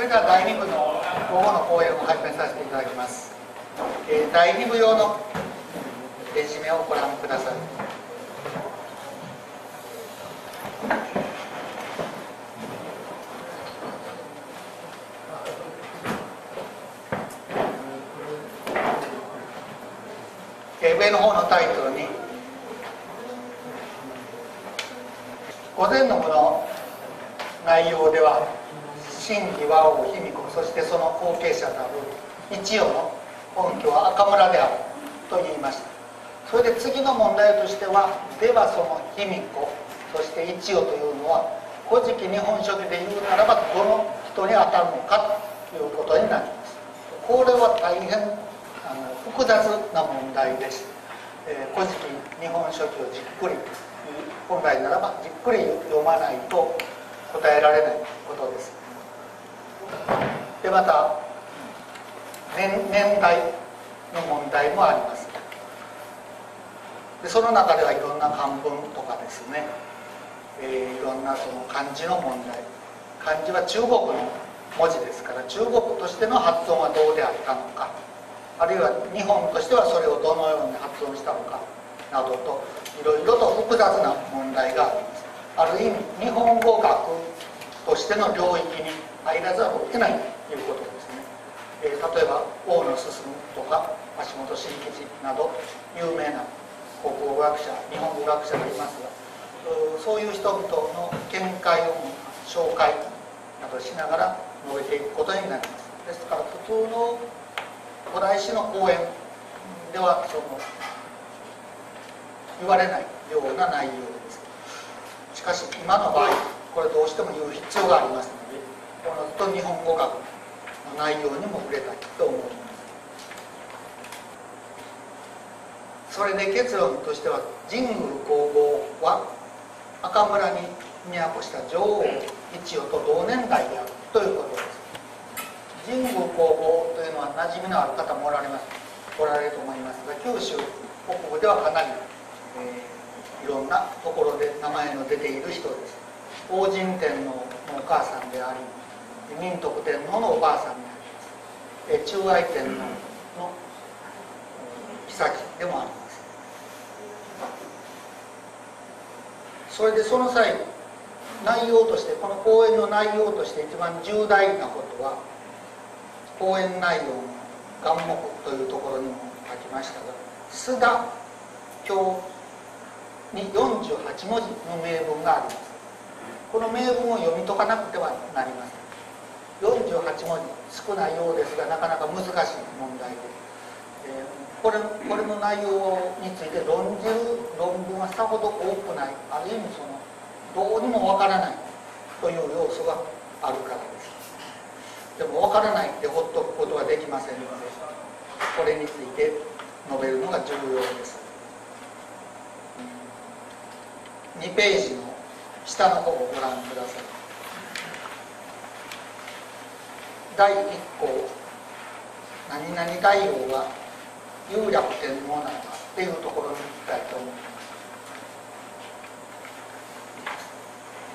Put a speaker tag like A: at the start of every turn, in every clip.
A: それでは第2部の午後の講演を始めさせていただきます、えー、第2部用のレジュメをご覧ください、上の方のタイトルに午前の部の内容では真偽和王卑弥呼そしてその後継者たる一葉の本拠は赤村であると言いました。それで次の問題としてはではその卑弥呼そして一葉というのは古事記日本書紀で言うならばどの人に当たるのかということになります。これは大変あの複雑な問題です、えー、古事記日本書紀をじっくり本来ならばじっくり読まないと答えられないことです。でまた年年代の問題もあります。でその中ではいろんな漢文とかですね、えー、いろんなその漢字の問題。漢字は中国の文字ですから中国としての発音はどうであったのかあるいは日本としてはそれをどのように発音したのかなどといろいろと複雑な問題があります。ある意味日本語学としての領域に入らざるを得ないということですね、えー、例えば大野進とか橋本真吉など有名な国語学者日本語学者がいますがそういう人々の見解を紹介などしながら述べていくことになります。ですから普通の古代史の講演ではその言われないような内容です。しかし今の場合これどうしても言う必要がありますのでこのと日本語学の内容にも触れたと思いますそれで結論としては神宮皇后は赤村に都した女王一葉と同年代であるということです。神宮皇后というのは馴染みのある方もおられます。おられると思いますが九州北部ではかなり、えー、いろんなところで名前の出ている人です。王神天皇のお母さんであり民徳天皇のおばあさんであります。中愛天皇の妃でもありますそれでその際内容としてこの講演の内容として一番重大なことは講演内容の願目というところにも書きましたが須田教に48文字の名文がありますこの名文を読み解かなくてはなりません48文字少ないようですがなかなか難しい問題で、えー、これこれの内容について論じる論文はさほど多くない。ある意味そのどうにもわからないという要素があるからです。でもわからないってほっとくことはできませんのでこれについて述べるのが重要です。2ページの下の方をご覧ください。第1項何々大王は有楽天皇なのかっていうところに行きたいと思います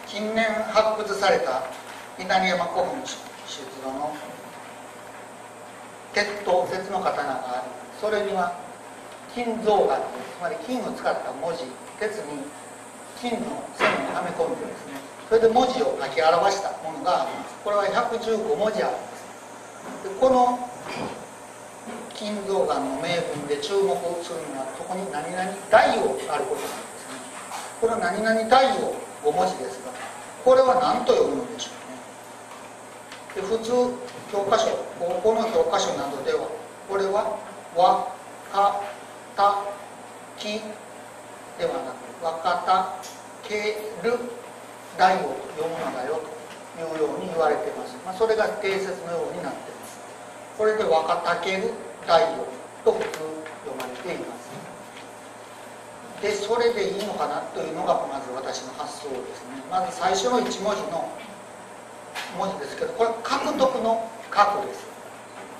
A: 近年発掘された稲荷山古墳出土の鉄と鉄の刀がありそれには金像画つまり金を使った文字鉄に金の線をはめ込んでですね。それで文字を書き表したものがあります。これは115文字あります。でこの金像眼の名文で注目するのはそこに何々大王があることなんですね。この何々大王5文字ですがこれは何と読むのでしょうね。で普通教科書高校の教科書などではこれは「わ」「か」「た」「き」ではなく若田ける大王と読むのだよというように言われています、まあ、それが定説のようになっています。これで若田ける大王と普通読まれています。でそれでいいのかなというのがまず私の発想ですね。まず最初の1文字の文字ですけどこれ獲得の「獲」です。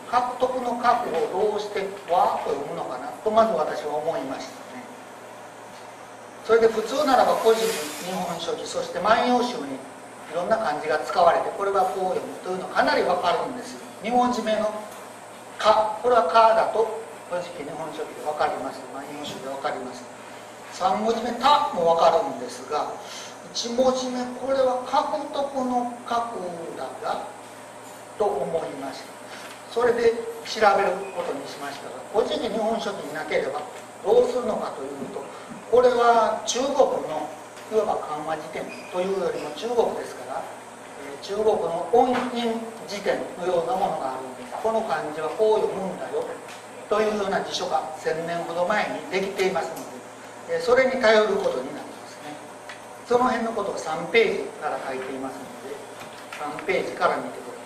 A: 獲得の「獲」をどうして「和」と読むのかなとまず私は思いました。それで普通ならば古事記日本書紀そして万葉集にいろんな漢字が使われてこれはこう読むというのはかなり分かるんです2文字目の「か」これは「か」だと正直日本書紀で分かります、まあ、日本書で分かります。3文字目「た」も分かるんですが1文字目これは獲得の「獲」だがと思いましたそれで調べることにしましたが「古事記日本書紀」になければどうするのかというとこれは中国のいわば漢和辞典というよりも中国ですから、え中国の音韻辞典のようなものがあるんです。この漢字はこう読むんだよというような辞書が1000年ほど前にできていますので、えそれに頼ることになりますね。その辺のことを3ページから書いていますので3ページから見てくだ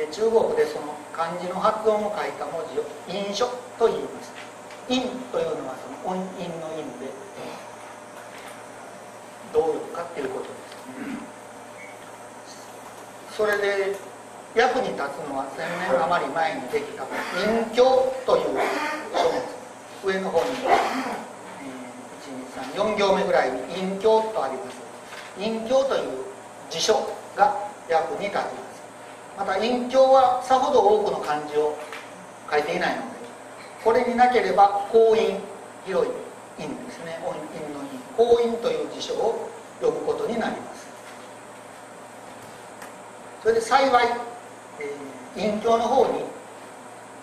A: さい、え中国でその漢字の発音を書いた文字を印書と言います。印というのはその音韻の印でどう読むかっていうことです、それで役に立つのは1000年。余り前にできた隠居という書物上の方に、えー、123 4行目ぐらいに隠居とあります隠居という辞書が役に立ちます。また隠居はさほど多くの漢字を書いていないの。これになければ婚姻広い印ですね。音韻の印法印という辞書を読むことになります。それで幸い、えー、隠居の方に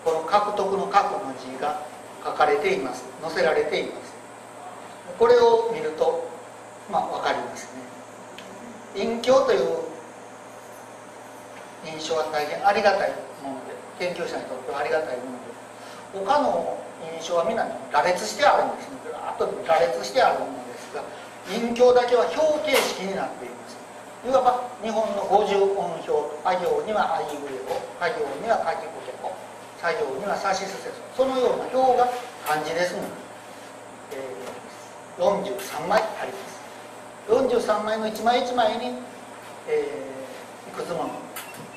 A: この獲得の獲の字が書かれています。載せられています。これを見るとまあ分かりますね。隠居という印象は大変ありがたいもので研究者にとってはありがたいもの他の印象は皆羅列してあるんですねと羅列してあるものですが隠居だけは表形式になっています。いわば日本の五十音表あ行にはあいうえお家行には書きことこ作業にはさしすせそそのような表が漢字ですので、えー、43枚あります。43枚の一枚一枚に、えー、いくつもの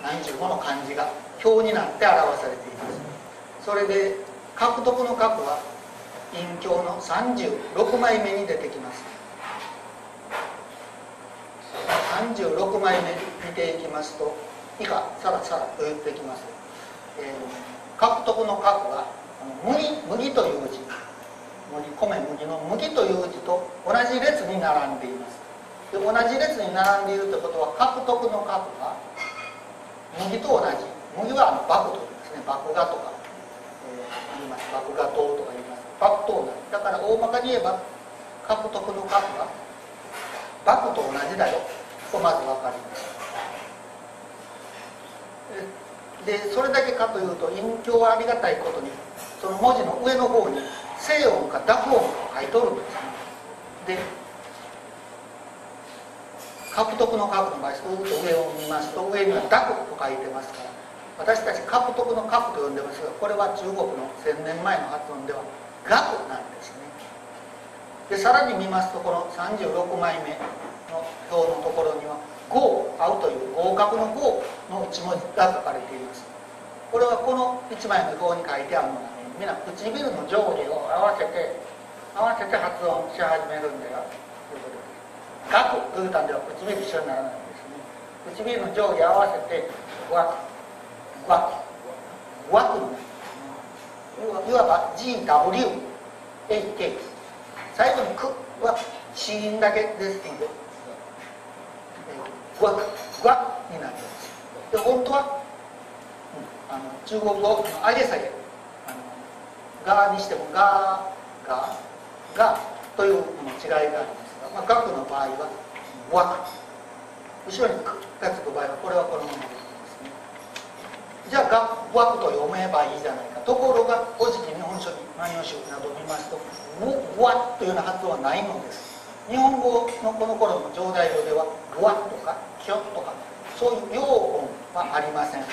A: 何十もの漢字が表になって表されています。それで獲得の獲は隠居の36枚目に出てきます。36枚目見ていきますと以下さらさらと言ってきます、えー、獲得の獲は麦麦という字。麦米麦の麦という字と同じ列に並んでいます。で同じ列に並んでいるということは獲得の獲は麦と同じ。麦は麦とますね麦芽とか、えー、言います麦芽糖とか言います幕と同じだから大まかに言えば獲得の核は幕と同じだよ。とまず分かります。でそれだけかというと隠居はありがたいことにその文字の上の方に静音か濁音か書いとるんです。ねで獲得の獲の場合スーッと上を見ますと上には濁と書いてますから私たち獲得の獲と呼んでますがこれは中国の1000年前の発音では額なんですね。でさらに見ますとこの36枚目の表のところには「合」合うという合格の「合」の一文字が書かれています。これはこの1枚の表に書いてあるのがねみんな唇の上下を合わせて合わせて発音し始めるんではということです。額という単では唇一緒にならないんですね。唇の上下合わせて「わ」「わ」「わ」くになるいわば GWAK です最後に「く」は死因だけですので「グワ」「グワ」になってますで本当は、うん、あの中国語の上げ下げ「が」にしても「が」「が」「が」という違いがありますが、まあ、学の場合は「グワ」後ろに「く」がつく場合はこれはこのままですねじゃあ「グワ」と読めばいいじゃないかところが「古事記日本書紀万葉集」などを見ますと「ぐわ」というような発音はないのです。日本語のこの頃の上代語では「ぐわ」とか「きょ」とかそういう用音はありません。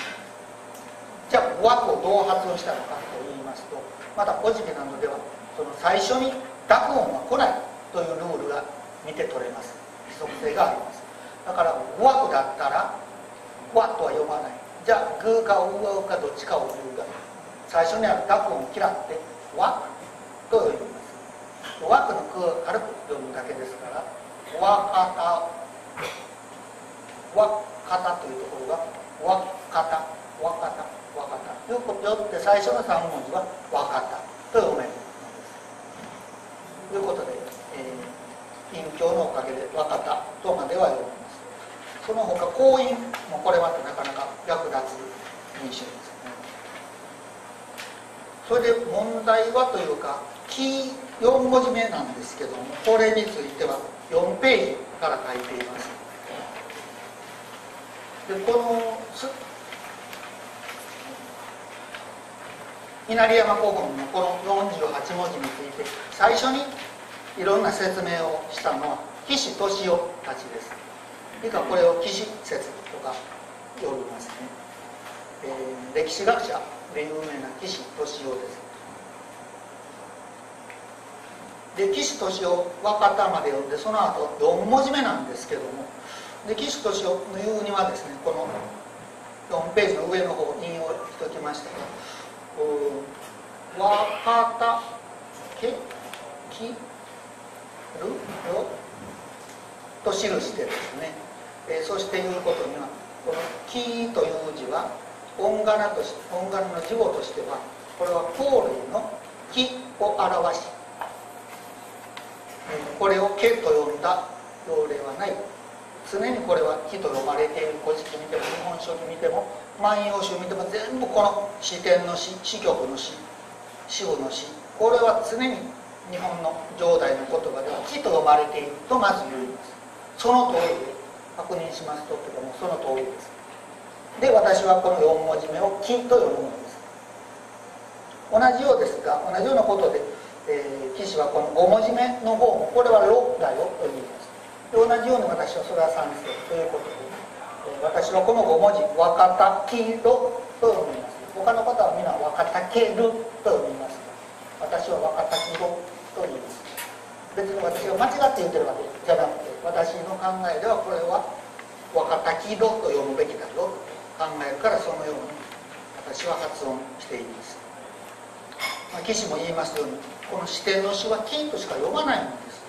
A: じゃあ「わ」とどう発音したのかと言いますとまた「古事記」などではその最初に濁音は来ないというルールが見て取れます。規則性があります。だから「ぐわ」だったら「わ」とは読まない。じゃあ「ぐ」か「う」かどっちかを言うが最初にある濁音を嫌って「わ」と読みます「わく」の「く」を軽く読むだけですからお「わかた」「わかたというところがわかたわかたわかたよって最初の3文字はわかた。と読めるのですということで、えー、隠居のおかげでわかたとまでは読めます。その他婚姻もこれはなかなか役立つ印象ですそれで問題はというかキー4文字目なんですけどもこれについては4ページから書いています。でこの稲荷山古墳のこの48文字について最初にいろんな説明をしたのは岸敏夫たちです。以下これを岸説とか呼びますね、えー、歴史学者で有名な岸敏夫です。で岸敏夫若田まで読んでその後4文字目なんですけどもで岸敏夫の言うにはですねこの4ページの上の方引用しておきました。が「若田けきるよ」と記してですね、えー、そして言うことにはこの「き」という字は音仮名とし音仮名の字語としてはこれは法類の「き」を表しこれを「け」と呼んだ要例はない。常にこれは「木」と呼ばれている古事記見ても日本書に見ても万葉集見ても全部この詩典の詩詩曲の詩詩語の詩これは常に日本の上代の言葉では「木」と呼ばれているとまず言います。その通りで確認しますとというかもその通りです。で私はこの4文字目を「木」と読むのです。同じようですが同じようなことで、えー、騎士はこの5文字目の方もこれは「ろ」だよと言います同じように私はそれは賛成ということでえ私はこの5文字「若たきる」と読みます他の方は皆「若たける」と読みます。私は「若たきろ」と言います別に私が間違って言ってるわけじゃなくて私の考えではこれは「若たきろ」と読むべきだろうと考えるからそのように私は発音しています、まあ、騎士も言いますようにこの視点の詩は「き」としか読まないんです。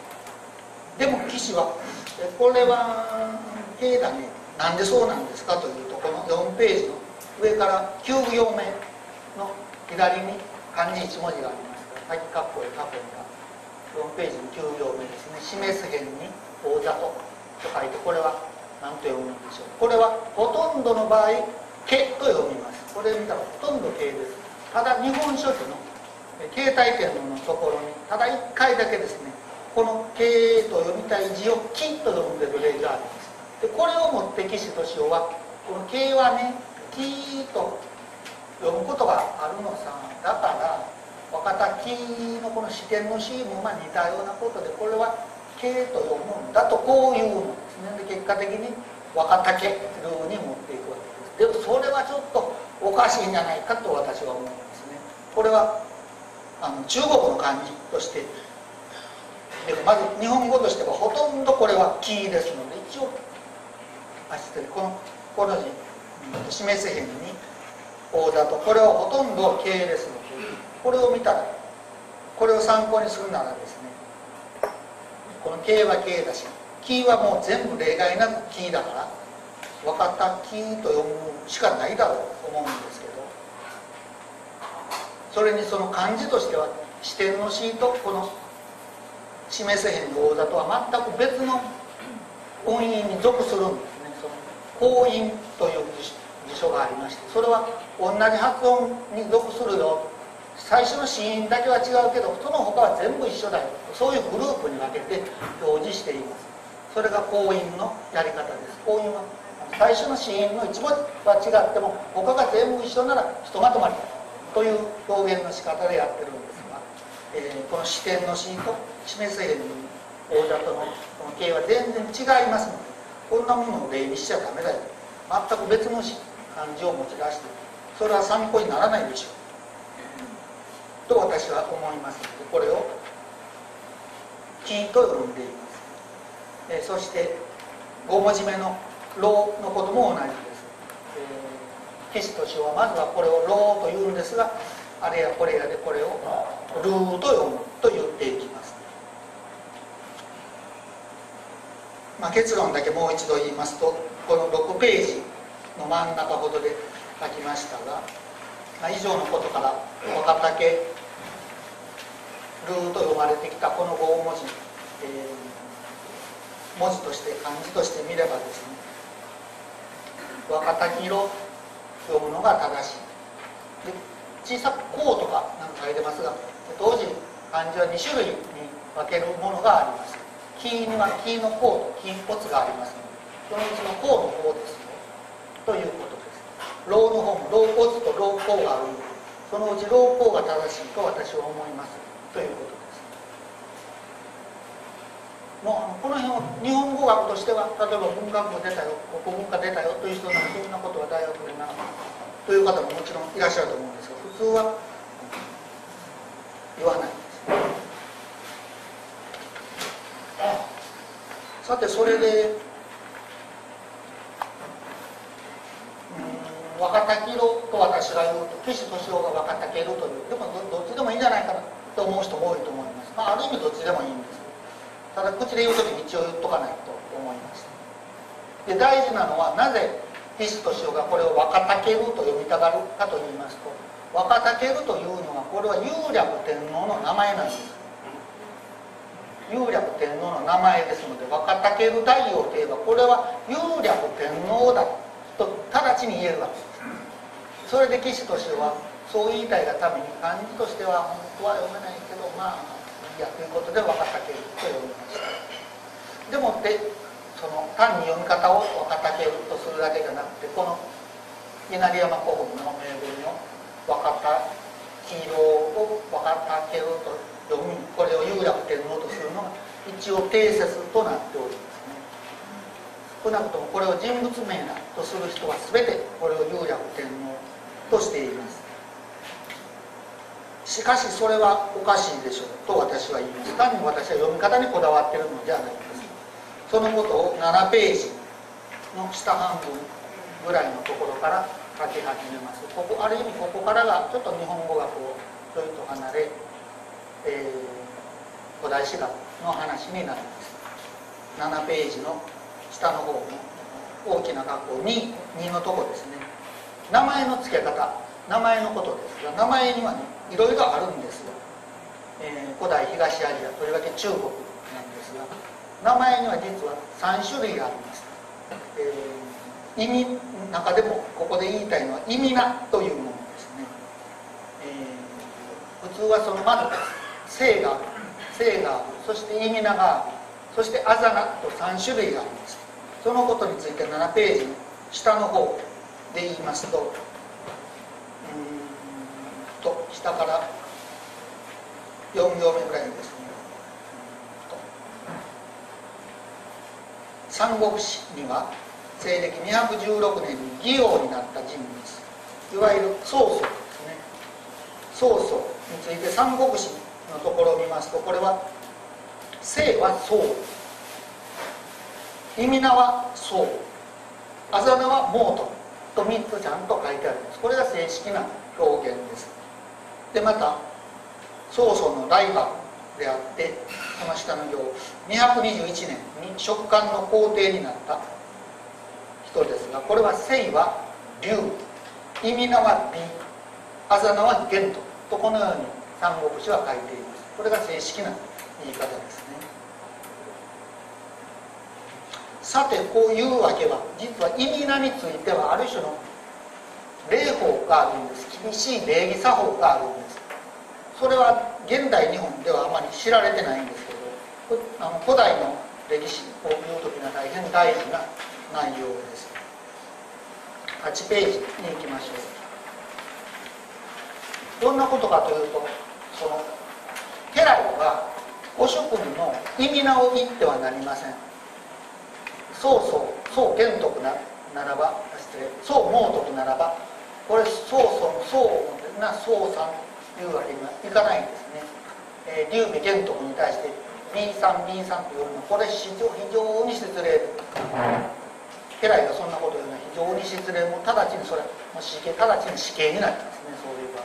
A: でも騎士はこれは経だね。なんでそうなんですかというとこの4ページの上から9行目の左に漢字1文字がありますから「はいかっこいいかっこいいか」4ページの9行目ですね「示す辺に大座と」と書いてこれは何と読むんでしょう。これはほとんどの場合「け」と読みます。これ見たらほとんど「け」です。ただ日本書紀の携帯店のところにただ1回だけですねこの「経営と読みたい字を「き」と読んでる例があります。でこれをもって岸敏夫はこの「経はね「き」と読むことがあるのさだから若田木のこの視点のシーンもま似たようなことでこれは「経と読むんだとこういうのですね。で結果的に若竹ルーに持っていくわけです。でもそれはちょっとおかしいんじゃないかと私は思うんですね。これはあの中国の漢字として。まず日本語としてはほとんどこれは「キー」ですので一応あ失礼このこの字示せへんに「大座」とこれはほとんど「経ですのでこれを見たらこれを参考にするならですねこの「経」は「経」だし「キー」はもう全部例外なく「キー」だから分かった「キー」と読むしかないだろうと思うんですけど。それにその漢字としては視点の「詩」とこの「示せへん講座とは全く別の音韻に属するんですねその講音という辞書がありましてそれは同じ発音に属するよ最初の子音だけは違うけどその他は全部一緒だよそういうグループに分けて表示していますそれが講音のやり方です講音は最初の子音の一文は違っても他が全部一緒ならひとまとまりという表現の仕方でやってるんですが、えー、この視点のシート示すへん大座とのこの形は全然違いますのでこんなものを例にしちゃダメだよ。全く別の漢字を持ち出してそれは参考にならないでしょう。と私は思いますのでこれを「金」と呼んでいます、えそして5文字目の「老」のことも同じです、えー、としはまずはこれを「老」と言うんですがあれやこれやでこれを「ルー」と読むと言っていきます。まあ、結論だけもう一度言いますとこの6ページの真ん中ほどで書きましたが、まあ、以上のことから若竹ルーと呼ばれてきたこの5文字、えー、文字として漢字として見ればですね若竹色読むのが正しいで小さく「こう」とかなんか書いてますが当時漢字は2種類に分けるものがあります。木には木の甲と金骨がありますのでそのうちの甲の方ですよ。ということです。老の方も老骨と老甲があるそのうち老甲が正しいと私は思います。ということです。もうこの辺は日本語学としては例えば文学部出たよ国文化出たよという人ならそんなことは大学でなとい。う方ももちろんいらっしゃると思うんですが普通は言わないんですさてそれで若竹色と私が言うと岸敏夫が若竹色というでもどっちでもいいんじゃないかなと思う人も多いと思います、まあ、ある意味どっちでもいいんです。ただ口で言う時に一応言っとかないと思いました。で大事なのはなぜ岸敏夫がこれを若竹ると読みたがるかと言いますと若竹るというのはこれは有略天皇の名前なんです。有略天皇の名前ですので若竹る太陽といえばこれは有略天皇だと直ちに言えるわけです。それで岸敏夫はそう言いたいがために漢字としては本当は読めないけどまあいいやということで若竹と読みましたでもってその単に読み方を若竹とするだけじゃなくてこの稲荷山古墳の名文の若田黄色を若竹と読みこれを有楽天皇とするのが一応定説となっておりますね。少なくともこれを人物名だとする人は全てこれを有楽天皇としています。しかしそれはおかしいでしょうと私は言います。単に私は読み方にこだわってるのではない。ですそのことを7ページの下半分ぐらいのところから書き始めます。ここある意味ここからがちょっと日本語学をちょいと離れ、えー、古代史学の話になります。7ページの下の方の大きな学校 2, 2のとこですね。名前の付け方名前のことですが名前にはねいろいろあるんですよ、えー、古代東アジアとりわけ中国なんですが名前には実は3種類があります、えー、意味の中でもここで言いたいのは意味名というものですね、えー、普通はそのまず姓がある姓がある。そして意味名がある。そしてあざなと3種類があります。そのことについて7ページの下の方で言いますとうんと下から4行目ぐらいです。三国志には西暦216年に義王になった人物いわゆる曹操ですね。曹操について三国志のところを見ますとこれは姓は曹。意味名は曹。あざ名はモートと3つちゃんと書いてあります。これが正式な表現です。でまた曹操のライバルであってその下の行221年に職官の皇帝になった人ですがこれは姓は龍。意味名は美。あざ名は玄と。とこのように三国志は書いています。これが正式な言い方ですね。さてこういうわけは実は意味名についてはある種の礼法があるんです。厳しい礼儀作法があるんです。それは現代日本ではあまり知られてないんですけどあの古代の歴史を見る時には大変大事な内容です。8ページに行きましょう。どんなことかというとその家来はご主君の意味名を言ってはなりません。曹操曹玄徳なならば失礼曹猛徳ならばこれ曹操の曹な曹さんいうわけにはいかないんですね、えー、劉備玄徳に対して B さん B さんというの。これ非常非常に失礼。家来がそんなこと言うのは非常に失礼も直ちにそれもう死刑直ちに死刑になりますね。そういう場合。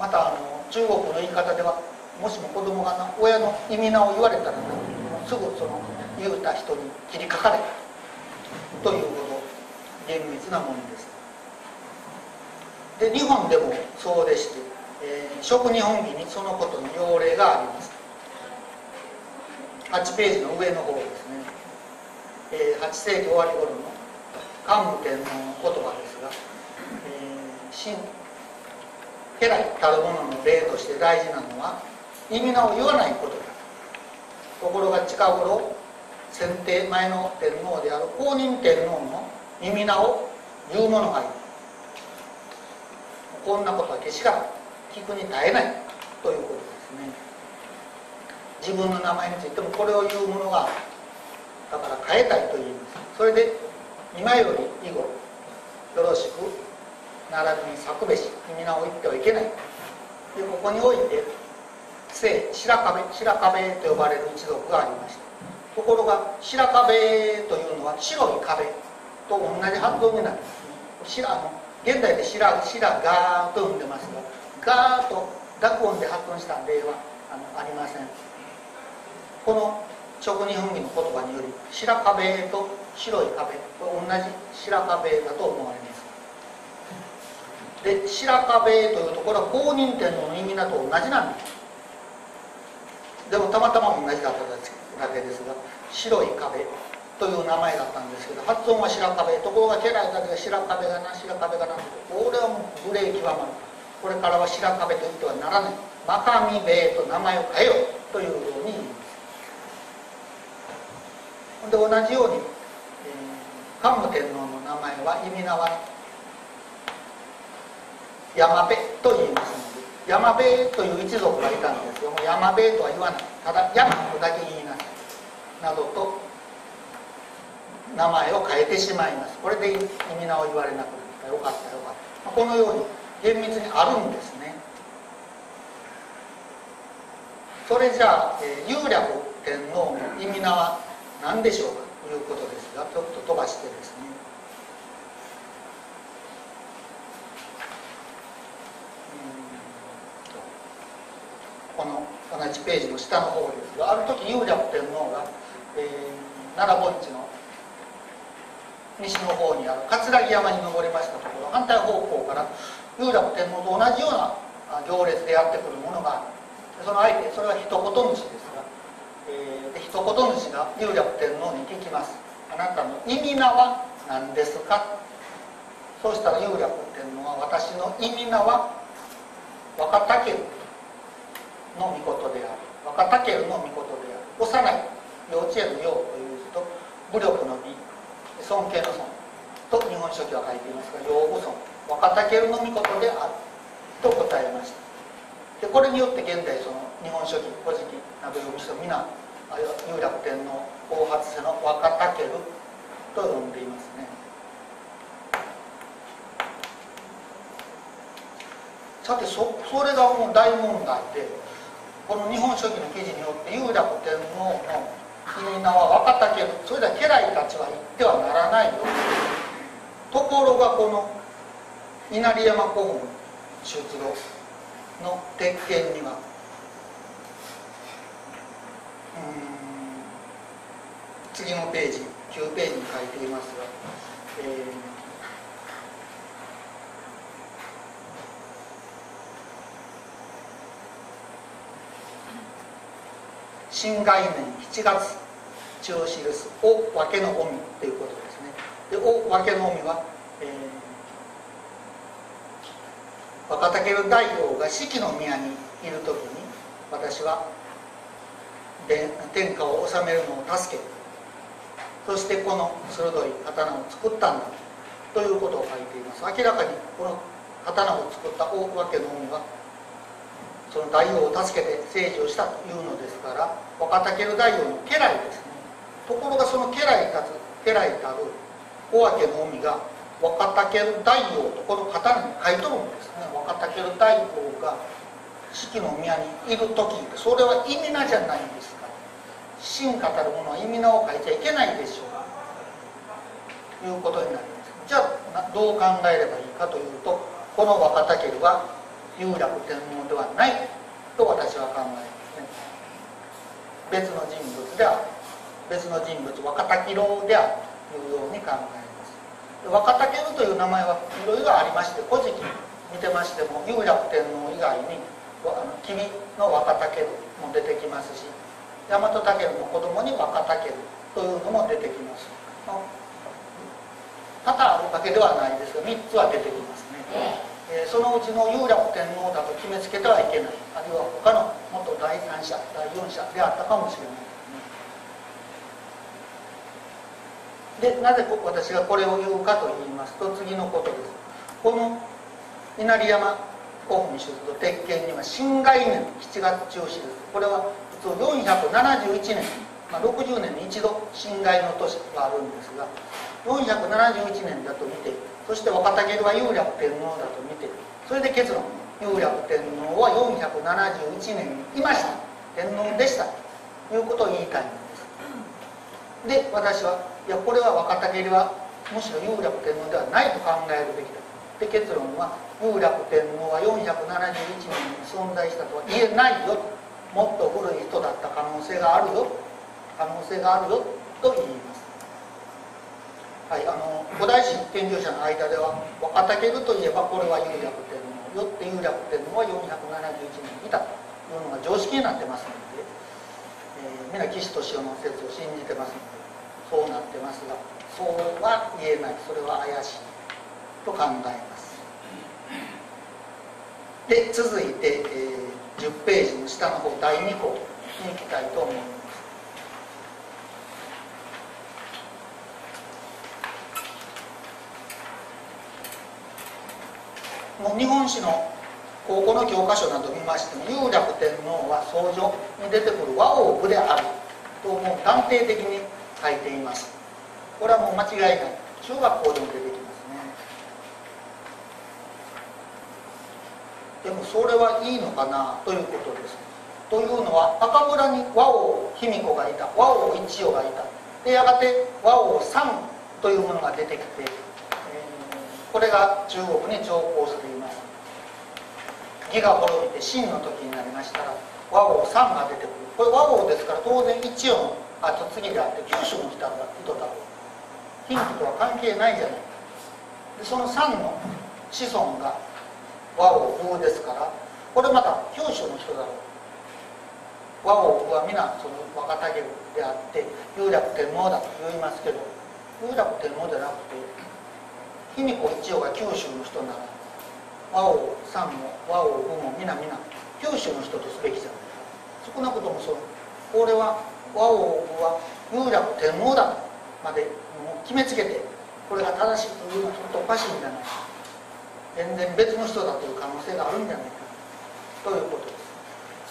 A: またあの中国の言い方ではもしも子供が親の意味名を言われたらすぐその言うた人に切りかかれたというほど厳密なものです。で日本でもそうでして、えー、食日本儀にそのことの要例があります。8ページの上の方ですね、えー、8世紀終わり頃の桓武天皇の言葉ですが、えー、家来たるものの例として大事なのは意味名を言わないことだ。ところが近頃先帝前の天皇である公認天皇の意味名を言う者がいる。こんなことはけしか聞くに耐えないということですね。自分の名前についてもこれを言う者がだから変えたいと言います。それで今より以後よろしく並びに咲くべし意味名を言ってはいけない。でここにおいて聖白壁。白壁と呼ばれる一族がありましたところが白壁というのは白い壁と同じ発音になるんですね。白の現代で白白ガーと呼んでますがガーと濁音で発音した例はあのありません。この職人本義の言葉により白壁と白い壁と同じ白壁だと思われます。で白壁というところは公認天皇の意味だと同じなんです。でもたまたま同じだっただけですが白い壁。という名前だったんですけど発音は白壁ところが家来たちが白壁がな白壁がなこれはもう無礼極まるこれからは白壁と言ってはならない。マカミベイと名前を変えようというように言います。で同じように、桓武天皇の名前は意味名は山部と言いますので山部という一族がいたんですけども山部とは言わない。ただ山とだけ言いなさい。などと名前を変えてしまいます。これで意味名を言われなくなった。よかったよかった。このように厳密にあるんですね。それじゃあ、えー、有略天皇の意味名は何でしょうかということですがちょっと飛ばしてですね。この同じページの下の方ですがある時有略天皇が、えー、奈良盆地の西の方にある葛城山に登りましたところ反対方向から有楽天皇と同じような行列でやってくるものがある。その相手それは一言主ですが、えー、で一言主が有楽天皇に聞きます。あなたの意味名は何ですか？そうしたら有楽天皇は私の意味名は若竹の御事である。若竹の御事である。幼い幼稚園の幼という字と武力の美尊敬の尊。と日本書紀は書いていますが養護尊。若竹の御事である。と答えました。でこれによって現代その日本書紀古事記など読む人皆有楽天皇後発者の若竹と呼んでいますね。さてそそれがもう大問題でこの日本書紀の記事によって有楽天皇の君名は若竹それでは家来たちは言ってはならないよ。ところがこの稲荷山古墳出土の鉄拳には次のページ9ページに書いていますが、えー新概念7月。中記す「おわけのおみ」ということですね。で「おわけのおみは」えー、若竹大王が四季の宮にいる時に私は天下を治めるのを助けそしてこの鋭い刀を作ったんだということを書いています。明らかにこの刀を作った大わけの恩はその大王を助けて政治をしたというのですから若竹の大王の家来です。ところがその家来たつ家来たる小分けの海が若竹大王とこの刀に書いとるんですね。若竹大王が四季の宮にいる時それは意味名じゃないんですか真語るものは意味名を書いちゃいけないでしょう。ということになります。じゃあどう考えればいいかというとこの若竹は有楽天皇ではないと私は考えますね。別の人物である。別の人物若滝郎であるというように考えます。若竹郎という名前はいろいろありまして古事記見てましても有楽天皇以外に君の若竹郎も出てきますし大和武の子供に若竹というのも出てきます。多々あるわけではないですが3つは出てきますね、えー、そのうちの有楽天皇だと決めつけてはいけない。あるいは他の元第三者第四者であったかもしれない。ででなぜ私がこれを言うかと言いますと次のことです。この稲荷山古墳出土鉄剣には新概念7月中止です。これは普通471年、まあ、60年に一度新概の年があるんですが471年だと見てそして若竹は有楽天皇だと見てそれで結論有楽天皇は471年にいました。天皇でした。ということを言いたいんです。で私はいやこれは若竹はむしろ有楽天皇ではないと考えるべきだで結論は有楽天皇は471年に存在したとは言えないよもっと古い人だった可能性があるよ可能性があるよと言います。はい、あの古代史研究者の間では若竹といえばこれは有楽天皇よって有楽天皇は471年いたというのが常識になってますので、えー、皆岸敏夫の説を信じてますのでそうなってますがそうは言えない。それは怪しいと考えます。で続いて、えー、10ページの下の方第2項に行きたいと思います。もう日本史の高校の教科書など見ましても有楽天皇は僧侶に出てくる和王部であるともう断定的に書いています。これはもう間違いない。中学校でも出てきますね。でもそれはいいのかなということです。というのは赤村に和王卑弥呼がいた。和王一葉がいた。でやがて和王三というものが出てきてこれが中国に上皇しています。義が滅びて秦の時になりましたら和王三が出てくる。これ和王ですから当然一音後継ぎであって九州の人だろう貧富とは関係ないじゃないか。でその三の子孫が和王風ですからこれまた九州の人だろう。和王は皆その若竹であって有楽天皇だと言いますけど有楽天皇じゃなくて卑弥呼一応が九州の人なら和王三も和王五も皆皆九州の人とすべきじゃない。かそこなこともそう。これは和王は有楽天皇だまでもう決めつけてこれが正しいというのはちょっとおかしいんじゃないか全然別の人だという可能性があるんじゃないかということです。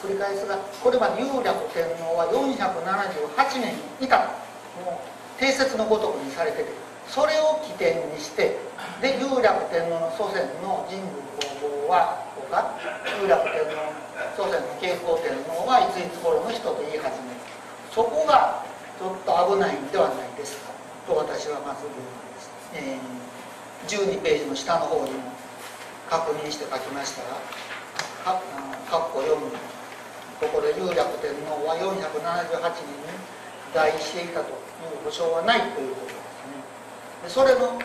A: 繰り返すがこれまで有楽天皇は478年にいたもう定説のごとくにされててそれを起点にしてで有楽天皇の祖先の神武皇后はとか有楽天皇祖先の慶光天皇はいついつ頃の人と言い始め。そこがちょっと危ないんではないですかと私はまず言うんです、えー、12ページの下の方にも確認して書きましたら括弧読むここで有楽天皇は478年に在位していたという保証はないということですね。それの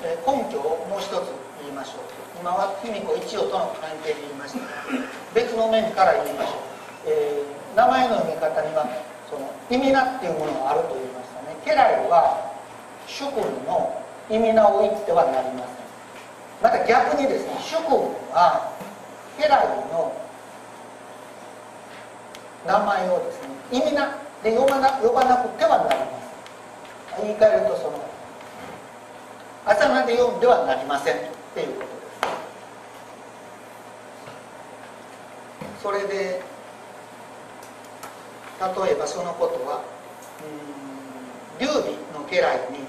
A: 根拠をもう一つ言いましょう。今は卑弥呼一葉との関係で言いました。が別の面から言いましょう、えー、名前の読み方にはその意味名っていうものがあると言いましたね。家来は主君の意味名を言ってはなりません。また逆にですね主君は家来の名前をですね意味名で呼ばな呼ばなくてはなりません。言い換えるとその朝まで読んではなりませんっていうことです。それで例えばそのことは劉備の家来に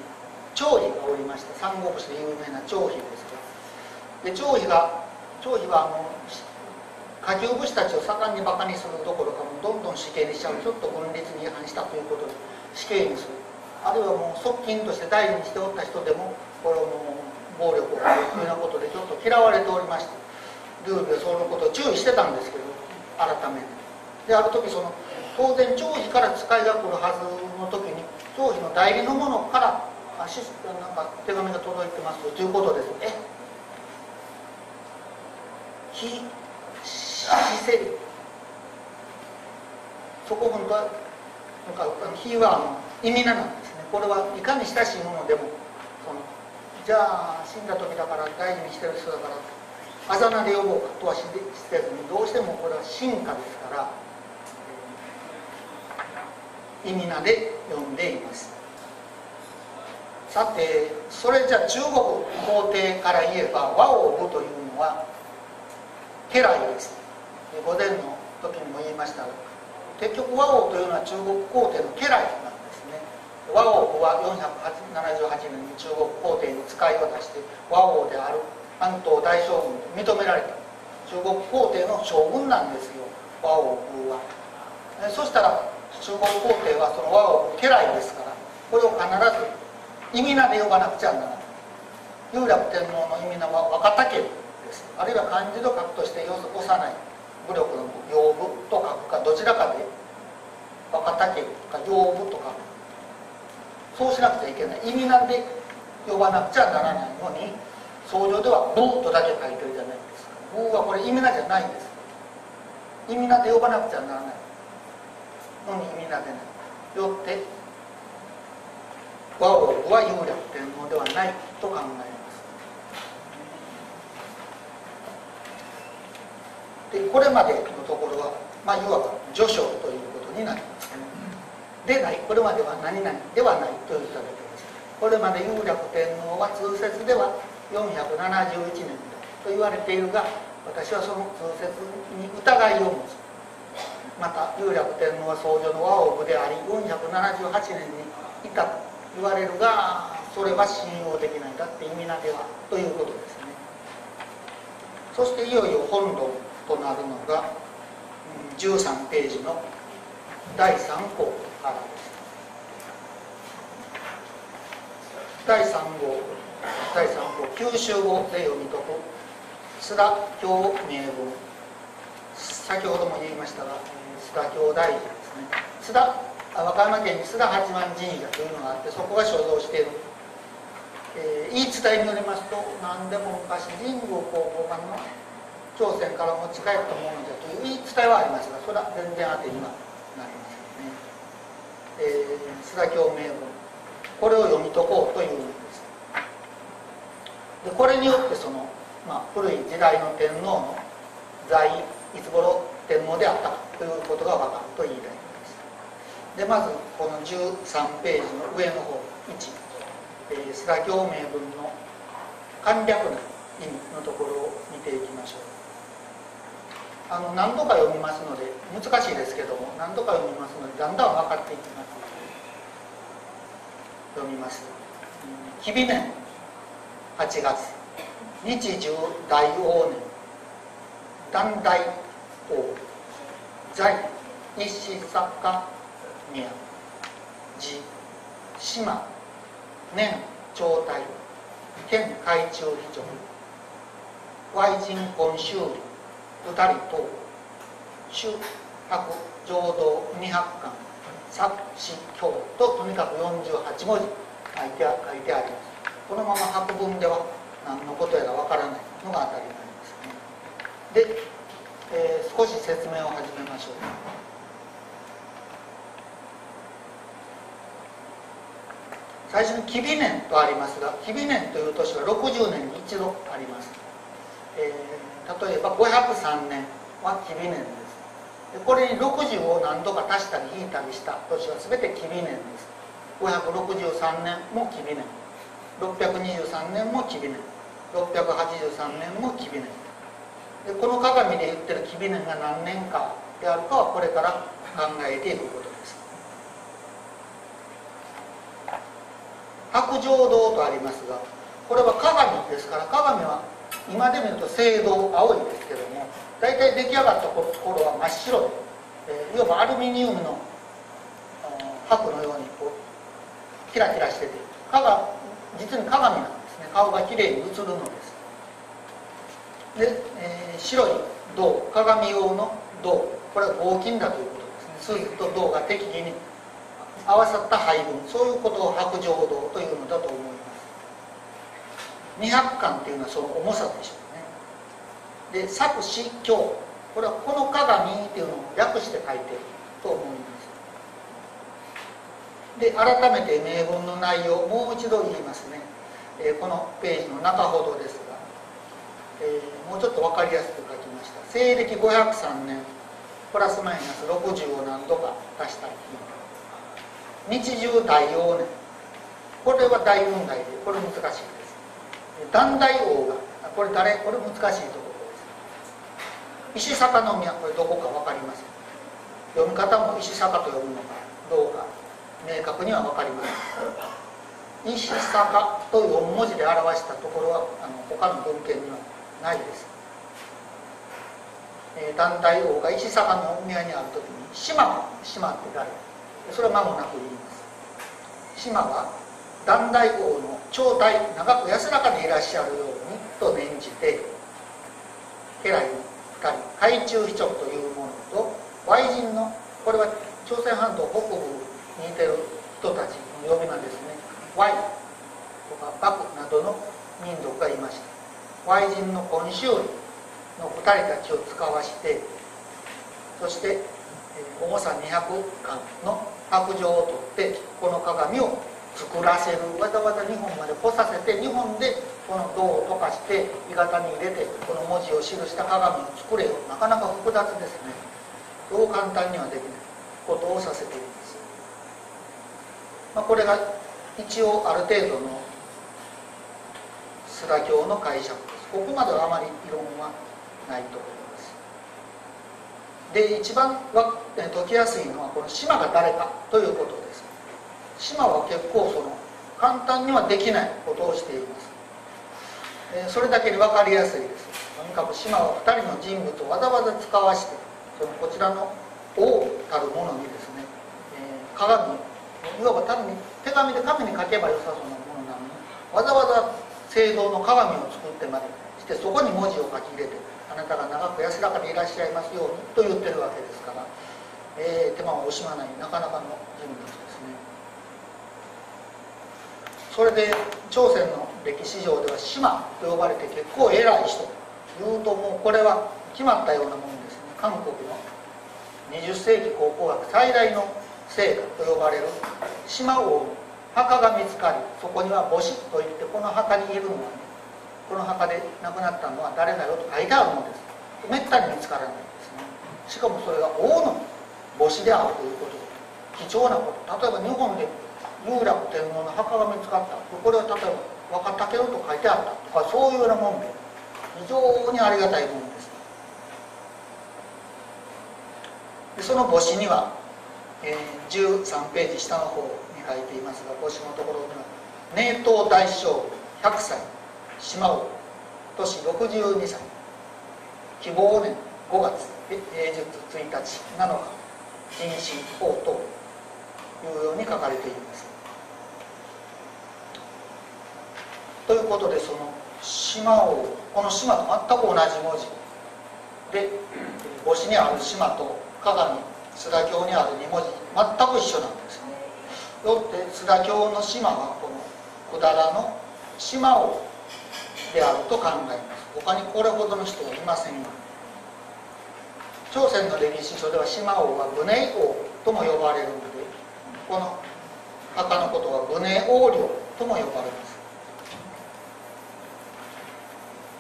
A: 張飛がおりました三国志で有名な張飛ですがで張飛が張飛はあの下級武士たちを盛んにバカにするどころかもうどんどん死刑にしちゃうちょっと分立に違反したということで死刑にする。あるいはもう側近として大事にしておった人でもこれも暴力をというようなことでちょっと嫌われておりましてルールでそのことを注意してたんですけど改めて。である時その当然長妃から使いが来るはずの時に長妃の代理の者からあしなんか手紙が届いてますということです。え？非死せり。そこ本当はなんか非はあの意味ななんですね。これはいかに親しいものでもそのじゃあ死んだ時だから大事にしてる人だからあざなで呼ぼうかとはしてずにどうしてもこれは進化ですから意味名で呼んでいます。さてそれじゃ中国皇帝から言えば和王部というのは家来です。御前の時にも言いましたが結局和王というのは中国皇帝の家来なんですね。和王部は478年に中国皇帝に使い渡して和王である関東大将軍と認められた。中国皇帝の将軍なんですよ和王宮は。そしたら中国皇帝はその和王家来ですからこれを必ず意味名で呼ばなくちゃならない有楽天皇の意味名は若竹です。あるいは漢字と書くとして幼い武力の養武と書くかどちらかで若竹か養武と書く。そうしなくちゃいけない。意味名で呼ばなくちゃならないのに僧侶では「ブ」とだけ書いてるじゃないですか「ブ」はこれ意味名じゃないんです意味名で呼ばなくちゃならないのに意味名でなよって和王は有力天皇ではないと考えます。でこれまでのところは、まあ、いわば序章ということになりますね。でないこれまでは何々ではないというされています。これまで有力天皇は通説では471年と言われているが私はその通説に疑いを持つまた有楽天皇は僧侶の和王部であり478年にいたと言われるがそれは信用できないだって意味なではということですね。そしていよいよ本論となるのが13ページの第3項からです。第3号第3項九州語で読み解く。須田教名文。先ほども言いましたが須田教大寺ですね。須田和歌山県に須田八幡神社というのがあってそこが所蔵している、えー、言い伝えによりますと何でも昔神宮高校館の朝鮮から持ち帰ったものじゃという言い伝えはありますがそれは全然当てにはなりませんね、えー、須田教名文これを読み解こうというでこれによってその、まあ、古い時代の天皇の在位いつ頃天皇であったということが分かると言いたいですでまずこの13ページの上の方1、えー、須田教名文の簡略な意味のところを見ていきましょうあの何度か読みます。ので難しいですけども何度か読みますのでだんだん分かっていきます読みます「日々年8月。日中大王年。断大王。在一子作家宮寺島年長大県海中非常外人今修理二人等修白浄土二百巻作詞教ととにかく48文字書いて書いてありますこのまま白文では何のことやらわからないのが当たり前ですねで、えー、少し説明を始めましょう。最初に吉備年とありますが吉備年という年は60年に一度あります、えー、例えば503年は吉備年です。でこれに60を何度か足したり引いたりした年は全て吉備年です。563年も吉備年623年も吉備年683年も吉備年でこの鏡で言ってる吉備年が何年かであるかはこれから考えていくことです。白浄土とありますがこれは鏡ですから鏡は今で見ると青銅青いですけども大体出来上がった頃は真っ白で、えー、いわばアルミニウムの白のようにこうキラキラしてて鏡実に鏡なんですね。顔がきれいに映るので。で、えー、白い銅鏡用の銅これは合金だということですね。鈴と銅が適宜に合わさった配分そういうことを白状銅というのだと思います。200巻っていうのはその重さでしょうね。で作詞経これはこの鏡っていうのを略して書いてると思います。で改めて名文の内容をもう一度言いますね、えー、このページの中ほどですが、えー、もうちょっと分かりやすく書きました。西暦503年プラスマイナス60を何度か足した日中大王年。これは大問題でこれ難しいです。断大王がこれ誰？これ難しいところです。石坂の宮これどこか分かりません読み方も石坂と読むのかどうか。明確には分かりません。石坂と4文字で表したところはあの他の文献にはないです。えー、団体王が石坂の宮にある時に島島って誰？それは間もなく言います。島は団大王の長体長く安らかでいらっしゃるようにと念じて家来の2人海中秘直というものと Y 人のこれは朝鮮半島北部に似てる人たちの呼び名ですね。Y とかバクなどの民族がいました Y 人の今週の2人たちを使わしてそして重さ200貫の白状を取ってこの鏡を作らせる。わざわざ日本まで来させて日本でこの銅を溶かして鋳型に入れてこの文字を記した鏡を作れよ。なかなか複雑ですね。そう簡単にはできない。ことをさせています、まあ、これが一応ある程度の須田教の解釈です。ここまではあまり異論はないと思います。で一番解きやすいのはこの島が誰かということです。島は結構その簡単にはできないことをしています。それだけに分かりやすいです。とにかく島は2人の人物をわざわざ使わしてそのこちらの王たるものにですね、えー、鏡いわば単に手紙で紙に書けばよさそうなものなのにわざわざ青銅の鏡を作ってまでしてそこに文字を書き入れてあなたが長く安らかでいらっしゃいますようにと言ってるわけですから、えー、手間を惜しまないなかなかの人物ですね。それで朝鮮の歴史上では島と呼ばれて結構偉い人というともうこれは決まったようなものですね。韓国の20世紀考古学最大の成果と呼ばれる島王の墓が見つかりそこには母子といってこの墓にいるのはねこの墓で亡くなったのは誰だよと書いてあるのです。めったに見つからないんですね。しかもそれが王の母子であるということ貴重なこと。例えば日本で有楽天皇の墓が見つかった。これは例えば若竹と書いてあった。とかそういうようなもんで非常にありがたいものです。でその母子には、えー、13ページ下の方書いていますが母子のところには「名刀大将100歳島を年62歳。希望年5月平日1日7日人心法というように書かれています。ということでその島をこの島と全く同じ文字で母子にある島と鏡須田教にある2文字全く一緒なんです。よって須田教の島はこの百済の島をであると考えます。他にこれほどの人はいませんが。朝鮮の歴史書では島王は武寧王とも呼ばれるのでこの墓のことは武寧王領とも呼ばれます。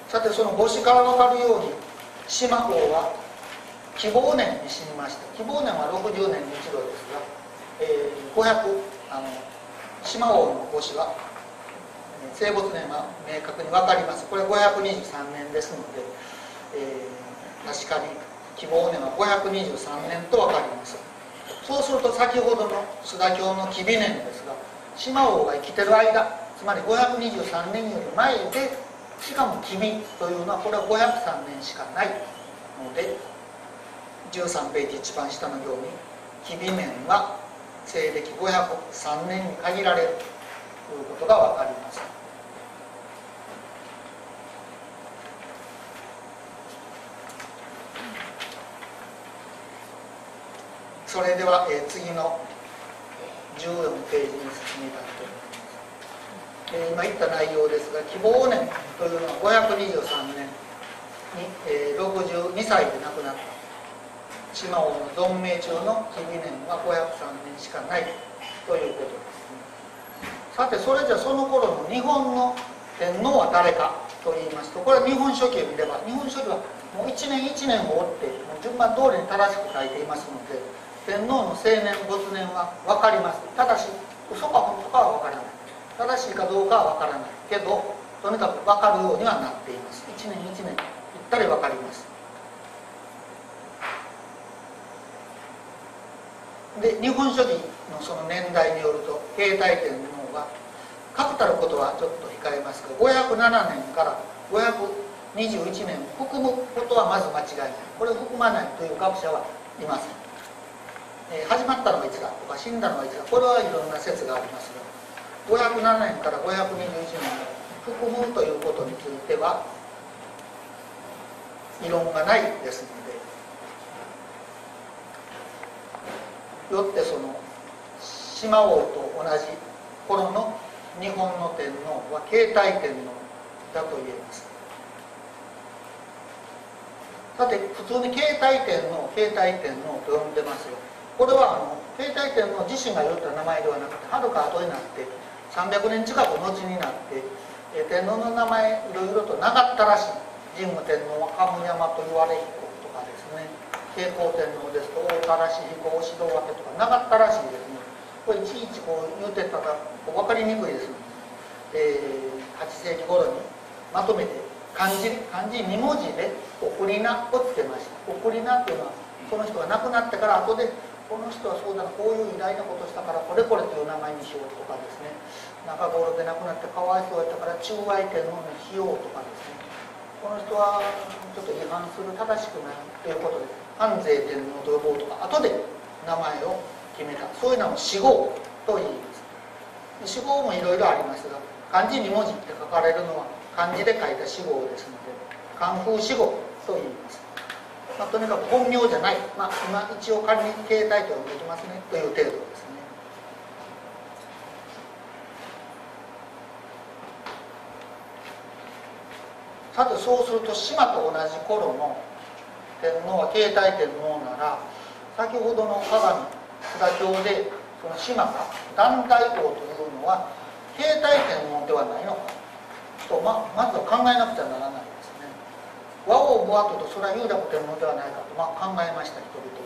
A: さてその母子から分かるように島王は希望年に死にました。希望年は60年に一度ですが、えー、500あの島王の母子は生没年は明確に分かります。これ523年ですので、えー、確かに希望年は523年と分かります。そうすると先ほどの須田教の紀美年ですが島王が生きてる間つまり523年より前でしかも紀美というのはこれは503年しかないので13ページ一番下のように紀美年は西暦503年に限られるということが分かります。それでは、えー、次の14ページに進みたいと思います、えー、今言った内容ですが希望年というのは523年に、えー、62歳で亡くなった。島王の存命中の紀美年は503年しかないということですね。さてそれじゃその頃の日本の天皇は誰かと言いますとこれは日本書紀を見れば日本書紀はもう一年一年を追ってもう順番通りに正しく書いていますので天皇の青年没年は分かりますただし嘘か本当かは分からない正しいかどうかは分からない。けどとにかく分かるようにはなっています。一年一年ぴったり分かります。で日本書紀のその年代によると携帯天皇が確たることはちょっと控えますが507年から521年を含むことはまず間違いない。これを含まないという学者はいません、えー、始まったのはいつだ？とか死んだのはいつだ？これはいろんな説がありますが507年から521年を含むということについては異論がないですのでよってその島王と同じ頃の日本の天皇は携帯天皇だと言えます。さて普通に携帯天皇携帯天皇と呼んでますよ。これはあの携帯天皇自身が言った名前ではなくてはるか後になって300年近く後になって天皇の名前いろいろとなかったらしい。神武天皇は神山と言われ彦とかですね。慶光天皇ですと大田らし彦指導分けとかなかったらしいですね。これいちいちこう言うてたら分かりにくいですので、えー、8世紀頃にまとめて漢字漢字2文字で「送り名」をつけました「送り名」っていうのはその人が亡くなってから後でこの人はそうだなこういう偉大なことしたからこれこれという名前にしようとかですね。中頃で亡くなってかわいそうやったから中愛天皇にしようとかですね。この人はちょっと違反する正しくないということです安西天皇と呼ぼうとか後で名前を決めたそういうのを死号と言います。死号もいろいろありますが漢字2文字って書かれるのは漢字で書いた死号ですので漢風死号と言います、まあ、とにかく本名じゃない、まあ、今一応仮に携帯と呼んできますねという程度ですね。さてそうすると島と同じ頃の天皇は携帯天皇なら先ほどの鏡須田教でその島が団体王というのは携帯天皇ではないのかとままずは考えなくちゃならないですね。和王武後とそれは有楽天皇ではないかと、まあ、考えました人々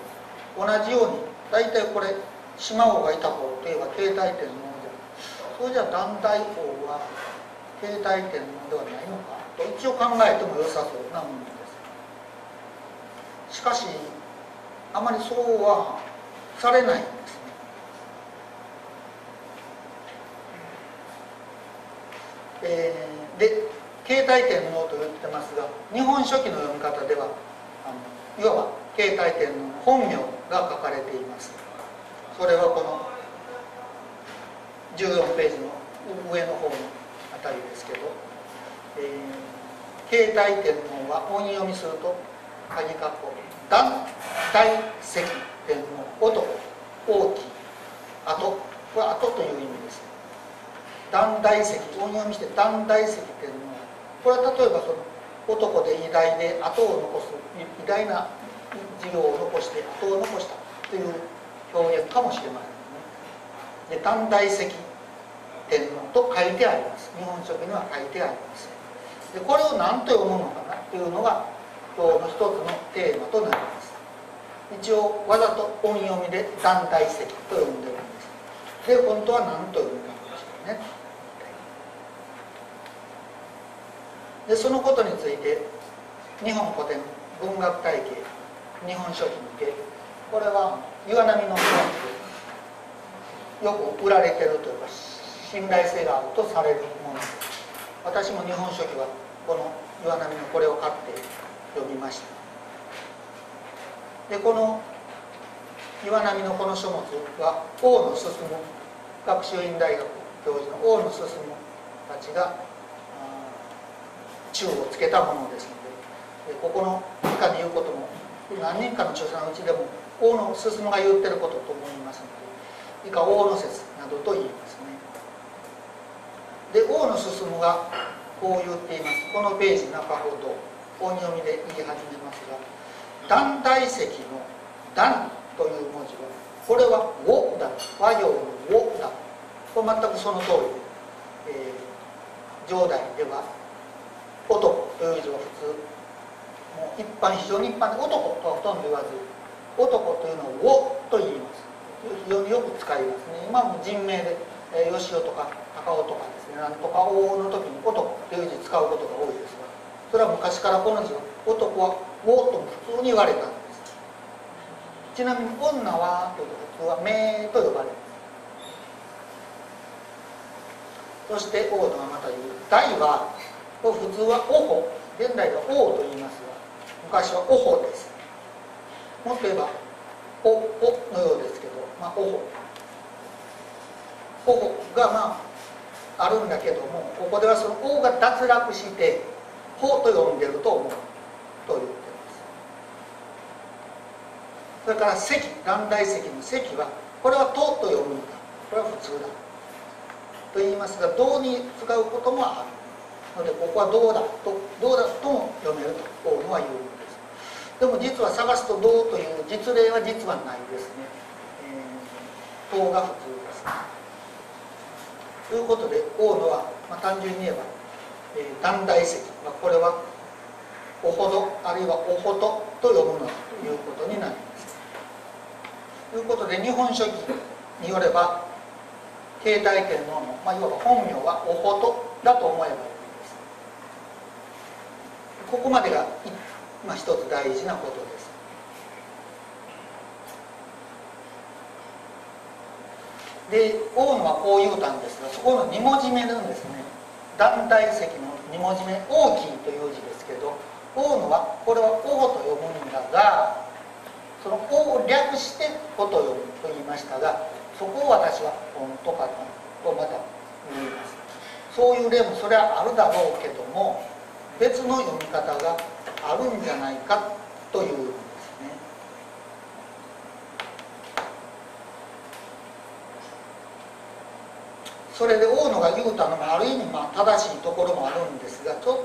A: 同じように大体これ島王がいた頃といえば携帯天皇であるそれじゃ団体王は携帯天皇ではないのかと一応考えても良さそうなもので。すしかしあまりそうはされないんですね。えー、で携帯天皇と言ってますが日本書紀の読み方ではあのいわば携帯天皇の本名が書かれています。それはこの14ページの上の方のあたりですけどえー、携帯天皇は音読みすると鍵括弧団大石天皇音大きい後これ後という意味です。団大石音読みして団大石天皇これは例えばその男で偉大で後を残す偉大な事業を残して後を残したという表現かもしれませんねで団大石天皇と書いてあります。日本書紀には書いてあります。でこれを何と読むのかなっていうのが今日の一つのテーマとなります。一応わざと音読みで団体石と呼んでるんです。で本当は何と読むかもしれないね。でそのことについて日本古典文学体系日本書紀向けこれは岩波の本でよく売られてるというか信頼性があるとされるものです私も日本書紀はこの岩波のこれを買って読みました。でこの岩波のこの書物は大野進学習院大学教授の大野進たちが中をつけたものですのでここの以下で言うことも何人かの著者のうちでも大野進が言ってることと思いますので以下大野説などと言いますね。で大野進がこう言っています。このページ中ほど。音読みで言い始めますが団体石の「団」という文字はこれは「を」だ和行の「を」だこれ全くその通りで、えー、上代では「男」という字は普通もう一般非常に一般で「男」とはほとんど言わず「男」というのを「を」と言います。非常によく使いますね。今も人名で、えー、吉尾とか高尾とかですねなんとか「王の時に「男」という字使うことが多いですがそれは昔からこの字は「男」は「を」とも普通に言われたんです。ちなみに「女は」というと普通は「名」と呼ばれますそして王のはまた言う「大」は普通は「おほ」現代は「王」と言いますが昔は「おほ」です。もっと言えば「お」おのようですけど、まあ、おほおほがまああるんだけどもここではその「お」が脱落して「ほ」と呼んでると思うと言ってます。それから「石」元来石の「石」はこれは「と」と読むんだ。これは普通だと言いますが「どう」に使うこともあるのでここは「どうだ」と「どうだ」とも読めると大野は言うのです。でも実は探すと「どう」という実例は実はないですね「えー、が普通です。ということで大野は、まあ、単純に言えば、えー、断大石、まあ、これはおほどあるいはおほとと読むのということになります。ということで日本書紀によれば携帯天皇の、まあ、いわば本名はおほとだと思えばいいです。ここまでが、まあ、一つ大事なことです。で大野はこう言うたんですがそこの2文字目なんですね。団体石の2文字目「大きい」という字ですけど大野はこれは「王」と読むんだがその「王」を略して「お」と読むと言いましたがそこを私は「本当かな」とまた言います。そういう例もそれはあるだろうけども別の読み方があるんじゃないかというんですねそれで大野が言うたのもある意味まあ正しいところもあるんですがちょっ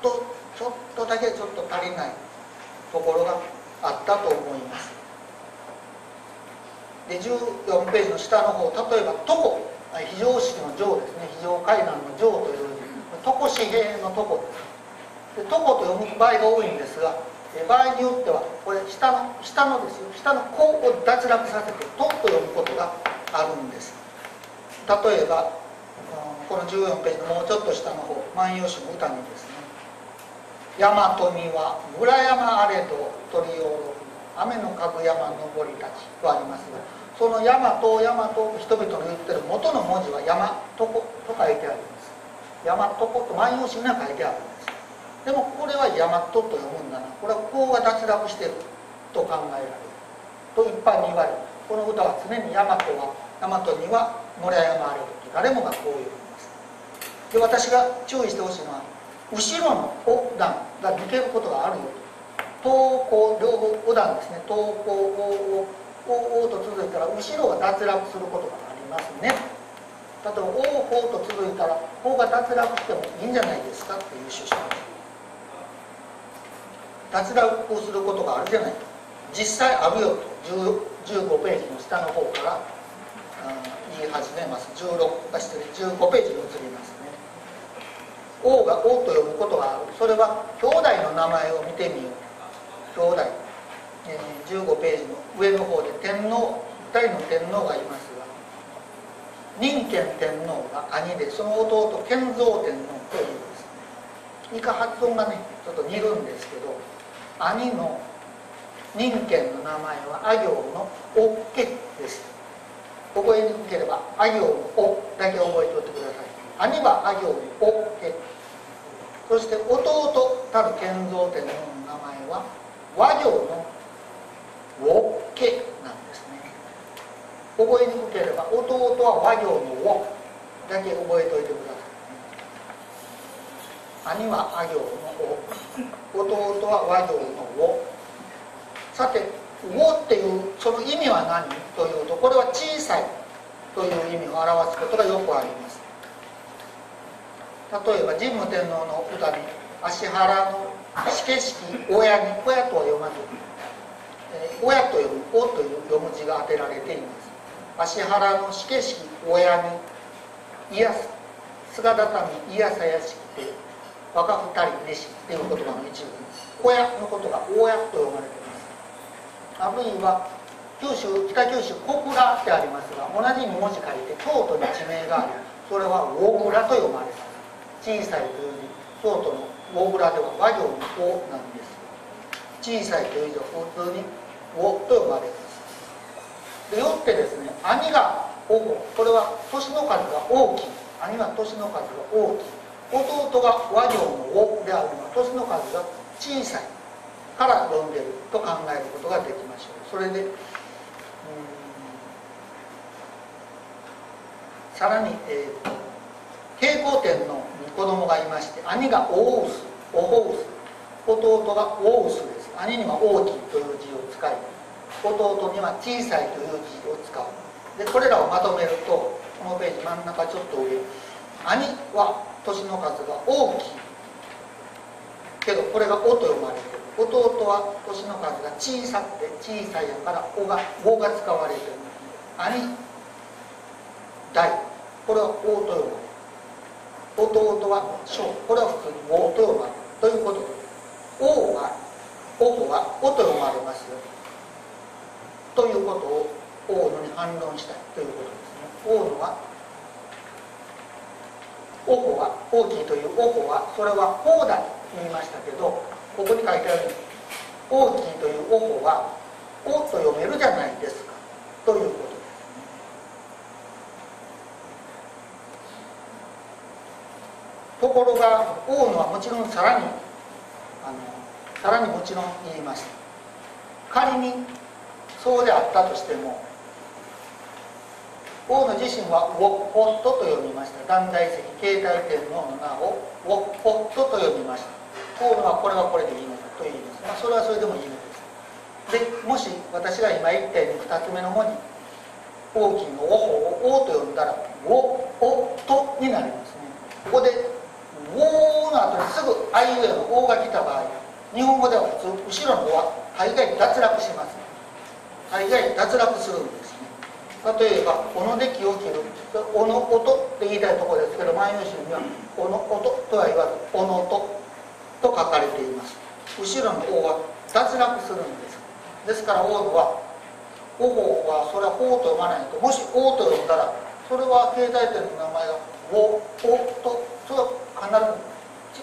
A: とちょっとだけちょっと足りないところがあったと思います。で14ページの下の方例えば「床」非常識の「常」ですね。非常階段の「常」という床紙幣の「床」ですで床と読む場合が多いんですが場合によってはこれ下の下のですよ。下の「子」を脱落させて「と」と読むことがあるんです。例えばこの14ページのもうちょっと下の方「万葉集」の歌にですね大和には村山あれど鳥よろ雨のかぐ山登りたちとありますがその山と山と人々の言ってる元の文字は山とこと書いてあります。山とこと万葉集には書いてあるんです。でもこれは大和と読むんだな。これはこうが脱落してると考えられる。と一般に言われる。この歌は常に大和は大和には村山あれどと誰もがこう言いますで私が注意してほしいのは後ろの横断が抜けることがあるよと東高両方横断ですね。東高大大と続いたら後ろが脱落することがありますね。例えば大法と続いたら法が脱落してもいいんじゃないですかっていう趣旨脱落す。ることがあるじゃない実際あるよと。15ページの下の方から。言い始めます。16あ失礼15ページに移りますね。王が王と呼ぶことがある。それは兄弟の名前を見てみよう。兄弟、え、15ページの上の方で天皇2人の天皇がいますが任賢天皇が兄でその弟建造天皇というんです。いか発音がねちょっと似るんですけど兄の任賢の名前はあ行の「おっけ」です。覚えにくければあ行の「お」だけ覚えておいてください。兄はあ行におけそして弟たる建造天皇の名前は和行のおけなんですね。覚えにくければ弟は和行のおだけ覚えておいてください。兄はあ行のお弟は和行のお。さて「お」っていうその意味は何というとこれは小さいという意味を表すことがよくあります。例えば神武天皇の歌に「芦原のしけしき親に」親とは読まず「親」と読む「お」という読む字が当てられています。芦原のしけしき親に癒す姿み癒さやしくて若二人嬉しいっていう言葉の一部親のことが親と読まれています。あるいは九州北九州小倉ってありますが同じ文字書いて京都に地名がある。それは大倉と読まれます小さいという字京都の大倉では和行の「お」なんです。小さいという字は普通に「お」と呼ばれます。でよってですね兄が「おこ」これは年の数が大きい。兄は年の数が大きい。弟が和行の「お」であるのは年の数が小さい。から読んでると考えることができましょう。それでさらに、えー、慶光天皇に子供がいまして兄が大臼おほうす弟が大臼です。兄には大きいという字を使い弟には小さいという字を使う。でこれらをまとめるとこのページ真ん中ちょっと上兄は年の数が大きいけどこれが「お」と読まれてる。弟は年の数が小さくて小さいやから「お」が「お」が使われてる兄大これは「王」と呼ばれる弟は小これは普通に「王」と呼ばれるということで王は王は「お」と読まれますよということを王のに反論したいということですね王のは王子は大きいという王子はそれは王だと言いましたけどここに書いてある大きいという王子は王と読めるじゃないですかということところが大野はもちろんさらにあのさらにもちろん言います仮にそうであったとしても大野自身は「ウォッホット」と読みました断代石携帯天皇の名を「ウォッホット」と読みました大野はこれはこれでいいのだと言います、まあ、それはそれでもいいのです。でもし私が今言ったように2つ目の文字大きいの「お」を「お」と読んだら「ウォッホット」になりますね。ここで「お」の後にすぐ「あいうえ」の「お」が来た場合日本語では普通後ろの「お」は大概脱落します。大概脱落するんですね。例えば「おので気を切る」「おの音」って言いたいところですけど万葉集には「おの音」とは言わず「おのと」と書かれています。後ろの「お」は脱落するんです。ですから「お」は「お」はそれは「ほう」と読まないと。もし「お」と読んだらそれは携帯店の名前が「お」「お」とそれは必ず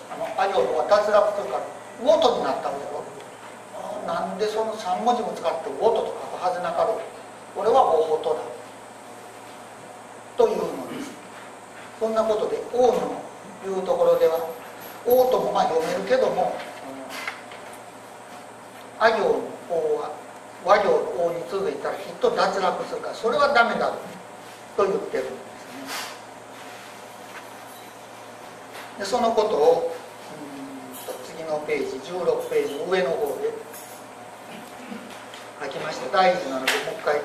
A: あのあ行のが脱落するから「ウォト」になったわけよなんでその3文字も使って「ウォト」と書くはずなかろう。これは「大音」だ。というのです。そんなことで「王」のいうところでは「王」ともまあ読めるけどもあ行の「王」は和行の「王」に続いたらきっと脱落するからそれはダメだと言ってるんですね。でそのことを次のページ16ページの上の方で書きました。大事なのでもう一回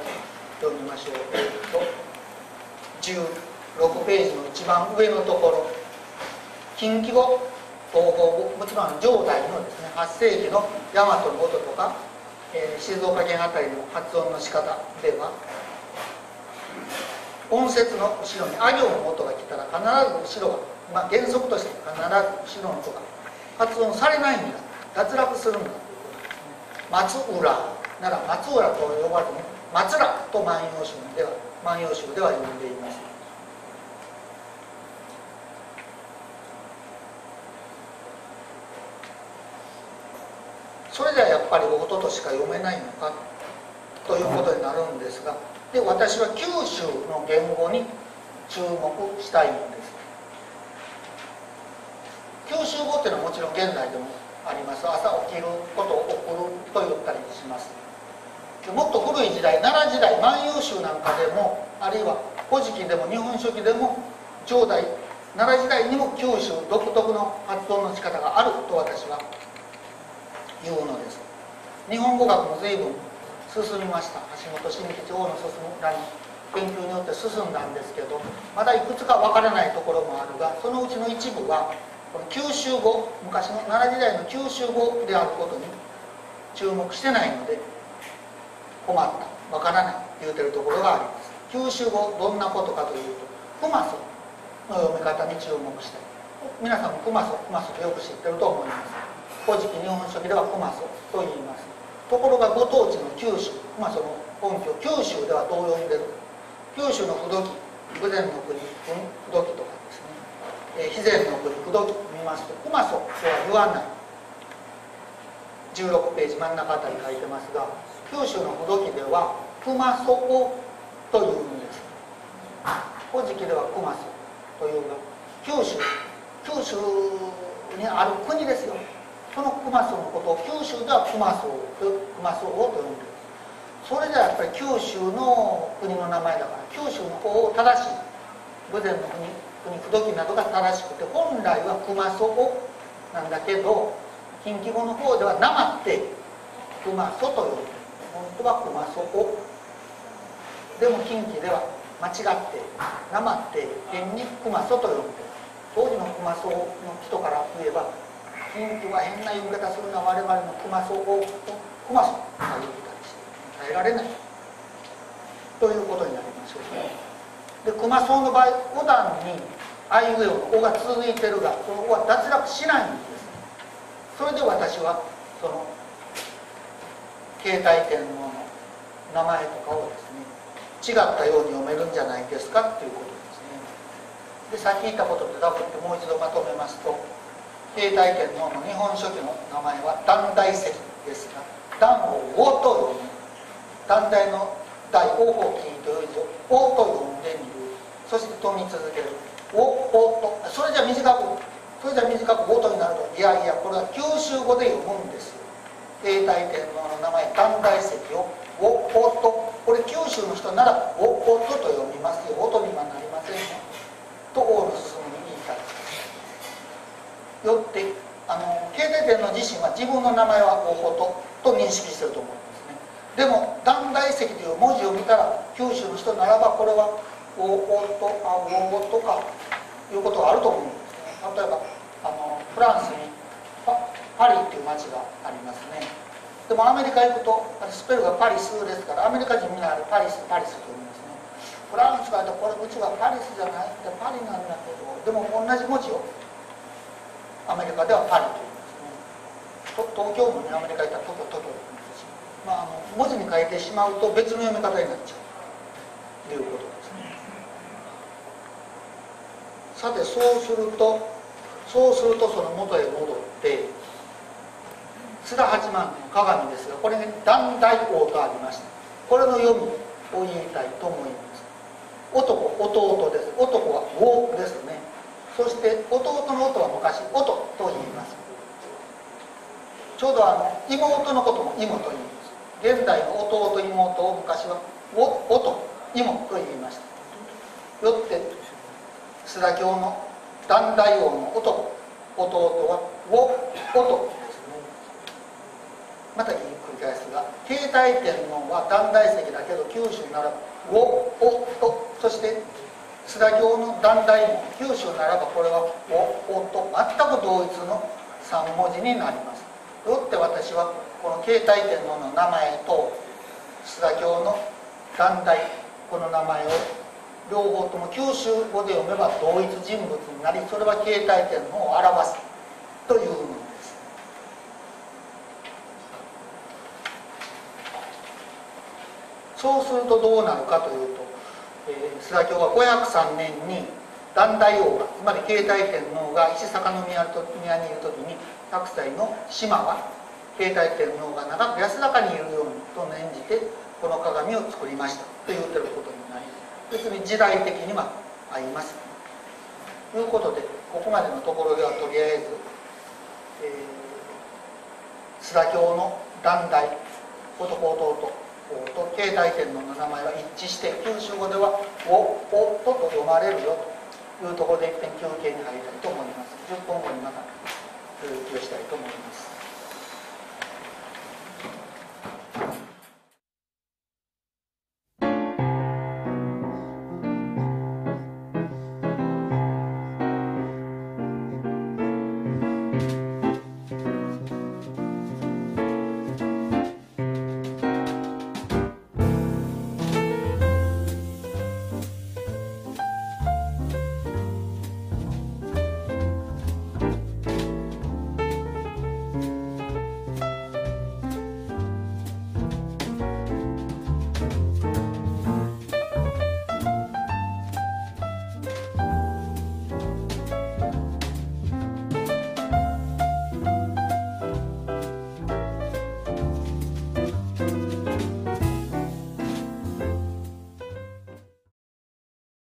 A: 読みましょうえっと16ページの一番上のところ近畿語東方もちろん上代のですね8世紀の大和の音とか、えー、静岡県あたりの発音の仕方では音節の後ろにあ行の音が来たら必ず後ろがまあ、原則として必ず後ろのとか発音されないんだ。脱落するんだということですね。松浦なら松浦と呼ばれてね松浦と万葉集では万葉集では呼んでいます。それじゃやっぱり音としか読めないのかということになるんですがで私は九州の言語に注目したいんです。九州語っていうのはもちろん現代でもあります。朝起きることを送ると言ったりします。もっと古い時代奈良時代万葉集なんかでもあるいは「古事記」でも「日本書紀」でも上代奈良時代にも九州独特の発音の仕方があると私は言うのです。日本語学も随分進みました。橋本新吉王の進むらに研究によって進んだんですけどまだいくつかわからないところもあるがそのうちの一部はこの九州語昔の奈良時代の九州語であることに注目してないので困った。わからない言うてるところがあります。九州語どんなことかというと「クマソ」の読み方に注目して皆さんもクマソクマソとよく知ってると思います。古事記日本書紀ではクマソと言いますところがご当地の九州まあその本拠九州ではどう呼んでる九州の不土器豊前の国不土器とかですね、えー、肥前の国不土器見ますとクマソとは言わない16ページ真ん中あたり書いてますが九州の不土器ではクマソオというんです。古事記ではクマソというが九州九州にある国ですよ。その熊荘のことを九州では熊荘熊荘と呼んでいるそれじゃやっぱり九州の国の名前だから九州の方を正しい豊前の国国不土器などが正しくて本来は熊荘なんだけど近畿語の方ではなまって熊荘と呼んでる本当は熊荘でも近畿では間違ってなまって変に熊荘と呼んでる当時の熊荘の人から言えば近畿は変な言い方するのは我々の熊荘を熊荘が言うたりして耐えられない。ということになりましょうで熊荘の場合五段にあいうえおの「お」が続いてるがその「お」は脱落しないんです。それで私はその携帯天皇の名前とかをですね違ったように読めるんじゃないですかっていうことですね。でさっき言ったこととダブってもう一度まとめますと経体圏の日本書紀の名前は断大石ですが断を「お」と読む断大の大王法金という字を「お」と読んでみる。そして読み続ける「お」「お」とそれじゃ短くそれじゃ短く「お」とになるといやいやこれは九州語で読むんですよ。経体天皇の名前断大石を「お」「お」とこれ九州の人なら「お」「お」とと読みますよ「お」とにはなりませんよ。と王の進よってあの経済点の自身は自分の名前は大とと認識してると思うんですね。でも断大石という文字を見たら九州の人ならばこれは大とあ大とかいうことがあると思うんですね。例えばあのフランスにパパリっていう町がありますね。でもアメリカ行くとスペルがパリスですからアメリカ人みんなあれパリスパリスと言うんですね。フランスがこれうちはパリスじゃないってパリなんだけどでも同じ文字をアメリカではパリと言いますね東京もねアメリカ行ったら東京東京ですし、まあ、あの文字に変えてしまうと別の読み方になっちゃう。ということですね。さてそうするとそうするとその元へ戻って津田八幡の鏡ですがこれに「断大王」とありました。これの読みを言いたいと思います。男弟です。男は「王」ですね。そして弟の音は昔音と言います。ちょうどあの妹のことも妹と言います。現代の弟妹を昔は音妹と言いました。よって須田教の断大王の男弟はお音ですね。また繰り返すが携帯天皇は断大石だけど九州ならおおとそして須田教の団体も九州ならばこれは「お」「お」と全く同一の3文字になりますよって私はこの携帯天皇の名前と須田教の団体この名前を両方とも九州語で読めば同一人物になりそれは携帯天皇を表すというのですそうするとどうなるかというとえー、須田教は503年に団大王がつまり携帯天皇が石坂宮宮にいる時に100歳の島は携帯天皇が長く安らかにいるようにと念じてこの鏡を作りましたと言ってることになり別に時代的には合います。ということでここまでのところではとりあえず、えー、須田教の団大男弟と携帯天皇の名前は一致して九州語では「お」「お」とと読まれるよというところで一点休憩に入りたいと思います。10分後にまた続きをしたいと思います。